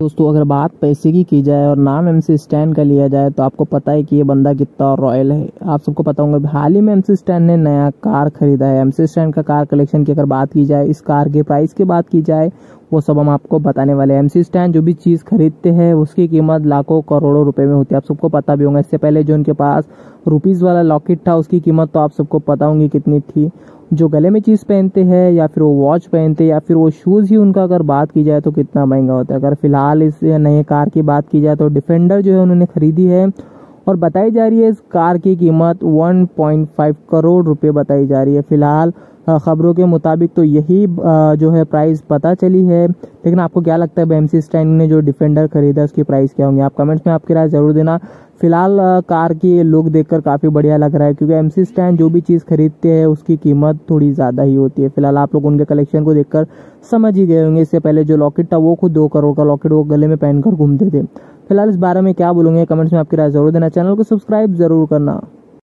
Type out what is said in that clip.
दोस्तों, अगर बात पैसे की की जाए और नाम एम सी स्टैंड का लिया जाए तो आपको पता है कि ये बंदा कितना रॉयल है। आप सबको पता होगा, हाल ही में एम सी ने नया कार खरीदा है। एम सी का कार कलेक्शन की अगर बात की जाए, इस कार के प्राइस की बात की जाए वो सब हम आपको बताने वाले हैं। एम सी स्टैंड जो भी चीज़ खरीदते हैं, उसकी कीमत लाखों करोड़ों रुपए में होती है। आप सबको पता भी होगा, इससे पहले जो उनके पास रुपीज़ वाला लॉकेट था, उसकी कीमत तो आप सबको पता होंगी कितनी थी। जो गले में चीज़ पहनते हैं, या फिर वो वॉच पहनते हैं, या फिर वो शूज़ ही उनका अगर बात की जाए तो कितना महँगा होता है। अगर फ़िलहाल इस नए कार की बात की जाए तो डिफेंडर जो है उन्होंने खरीदी है और बताई जा रही है इस कार की कीमत 1.5 करोड़ रुपए बताई जा रही है। फ़िलहाल खबरों के मुताबिक तो यही जो है प्राइस पता चली है। लेकिन आपको क्या लगता है एम सी स्टैंड ने जो डिफेंडर खरीदा, उसकी प्राइस क्या होंगी? आप कमेंट्स में आपकी राय ज़रूर देना। फ़िलहाल कार की लुक देखकर काफ़ी बढ़िया लग रहा है, क्योंकि एम सी स्टैंड जो भी चीज़ खरीदते हैं, उसकी कीमत थोड़ी ज़्यादा ही होती है। फ़िलहाल, आप लोग उनके कलेक्शन को देखकर समझ ही गए होंगे। इससे पहले जो लॉकेट था, वो खुद दो करोड़ का लॉकेट वो गले में पहनकर घूमते थे। फ़िलहाल इस बारे में क्या बोलूँगे कमेंट्स में आपकी राय ज़रूर देना, चैनल को सब्सक्राइब ज़रूर करना।